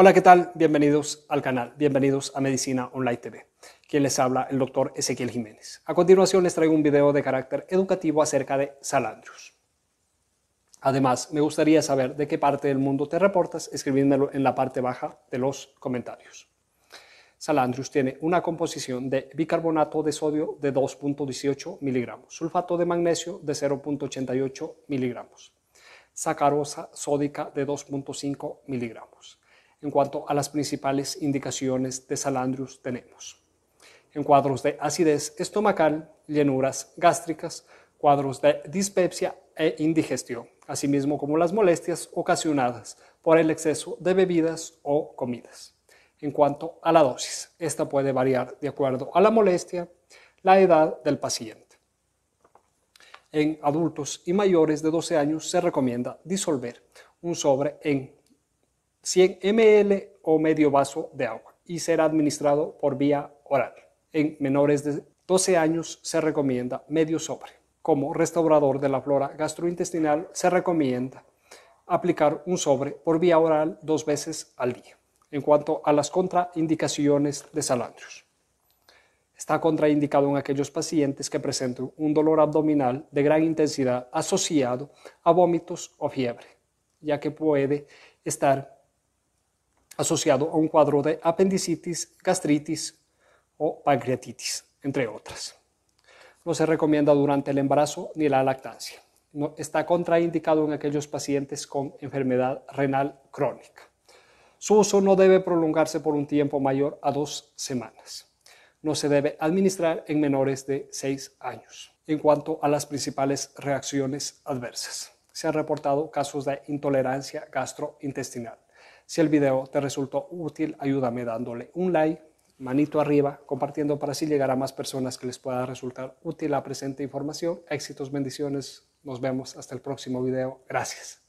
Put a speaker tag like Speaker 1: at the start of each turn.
Speaker 1: Hola, ¿qué tal? Bienvenidos al canal, bienvenidos a Medicina Online TV. Quien les habla, el doctor Ezequiel Jiménez. A continuación les traigo un video de carácter educativo acerca de salandrius. Además, me gustaría saber de qué parte del mundo te reportas, escribiéndolo en la parte baja de los comentarios. Salandrius tiene una composición de bicarbonato de sodio de 2.18 miligramos, sulfato de magnesio de 0.88 miligramos, sacarosa sódica de 2.5 miligramos en cuanto a las principales indicaciones de Salandrius tenemos. En cuadros de acidez estomacal, llenuras gástricas, cuadros de dispepsia e indigestión, asimismo como las molestias ocasionadas por el exceso de bebidas o comidas. En cuanto a la dosis, esta puede variar de acuerdo a la molestia, la edad del paciente. En adultos y mayores de 12 años se recomienda disolver un sobre en 100 ml o medio vaso de agua y será administrado por vía oral. En menores de 12 años se recomienda medio sobre. Como restaurador de la flora gastrointestinal se recomienda aplicar un sobre por vía oral dos veces al día. En cuanto a las contraindicaciones de salandrios. Está contraindicado en aquellos pacientes que presenten un dolor abdominal de gran intensidad asociado a vómitos o fiebre, ya que puede estar asociado a un cuadro de apendicitis, gastritis o pancreatitis, entre otras. No se recomienda durante el embarazo ni la lactancia. No, está contraindicado en aquellos pacientes con enfermedad renal crónica. Su uso no debe prolongarse por un tiempo mayor a dos semanas. No se debe administrar en menores de 6 años. En cuanto a las principales reacciones adversas, se han reportado casos de intolerancia gastrointestinal si el video te resultó útil, ayúdame dándole un like, manito arriba, compartiendo para así llegar a más personas que les pueda resultar útil la presente información. Éxitos, bendiciones. Nos vemos hasta el próximo video. Gracias.